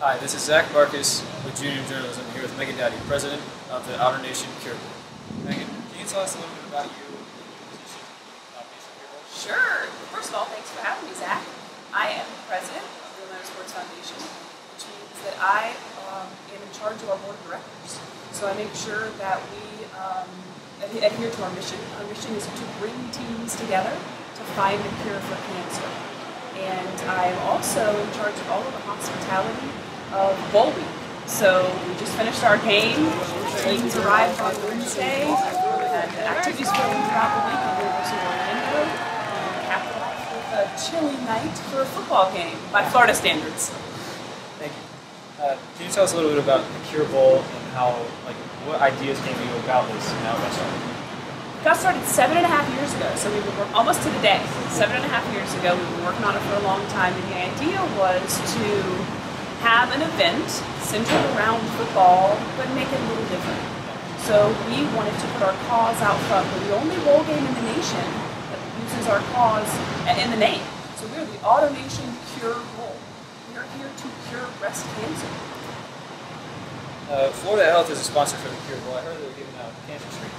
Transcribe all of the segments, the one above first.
Hi, this is Zach Bartkus with Junior Journalism here with Megan Dowdy, President of the Outer Nation Cure Board. Megan, can you tell us a little bit about you and Sure. First of all, thanks for having me, Zach. I am the president of the Orlando Sports Foundation, which means that I um, am in charge of our board of directors. So I make sure that we um, adhere to our mission. Our mission is to bring teams together to find a cure for cancer. And I am also in charge of all of the hospitality of Bowl Week. So we just finished our game. Teams arrived on Wednesday. And activities going throughout the week. And we're also Orlando. And capped off with a chilly night for a football game by Florida standards. Thank you. Uh, can you tell us a little bit about the Cure Bowl and how, like, what ideas came to you about this and how it got started? got started seven and a half years ago, so we were almost to the day. Seven and a half years ago, we've been working on it for a long time, and the idea was to have an event centered around football, but make it a little different. So we wanted to put our cause out front. We're the only bowl game in the nation that uses our cause in the name. So we're the AutoNation Cure Bowl. We are here to cure breast cancer. Uh, Florida Health is a sponsor for the Cure Bowl. I heard they were giving out cancer screenings.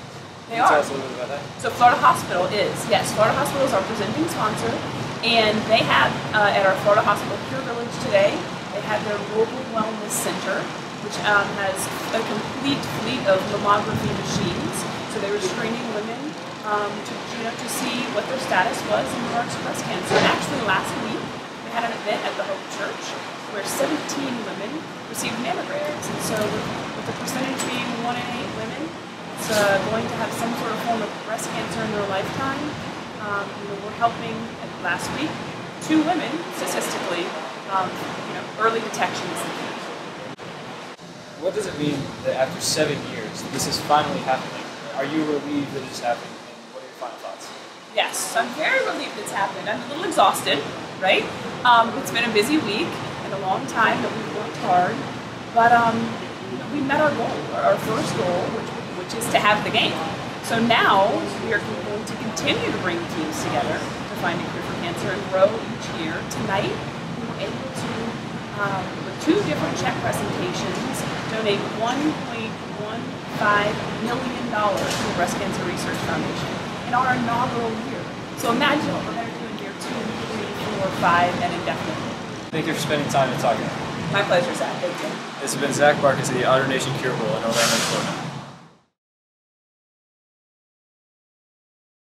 They Can you tell us a little bit about that? So Florida Hospital is, yes, Florida Hospital is our presenting sponsor, and they have uh, at our Florida Hospital Cure Village today, they have their Rural Wellness Center, which um, has a complete fleet of mammography machines. So they were screening women um, to, you know, to see what their status was in regards to breast cancer. And actually last week, they had an event at the Hope Church where 17 women received mammograms. And so with, the percentage being one in eight women, it's uh, going to have some sort of form of breast cancer in their lifetime. Um, you know, we're helping last week two women statistically. Um, early detection is the key. What does it mean that after seven years, this is finally happening? Are you relieved that it's happening? And what are your final thoughts? Yes, I'm very relieved it's happened. I'm a little exhausted, right? Um, it's been a busy week and a long time that we've worked hard, but um, we met our goal, our our first goal, which, which is to have the game. So now we are going to continue to bring teams together to find a cure for cancer and grow each year. Tonight, we were able to, um, with two different check presentations, donate $1.15 million to the Breast Cancer Research Foundation in our inaugural year. So imagine what we're going to do in year two, three, four, five, and indefinitely. Thank you for spending time and talking. My pleasure, Zach. Thank you. This has been Zach Bartkus of the AutoNation Cure Bowl in Orlando, Florida.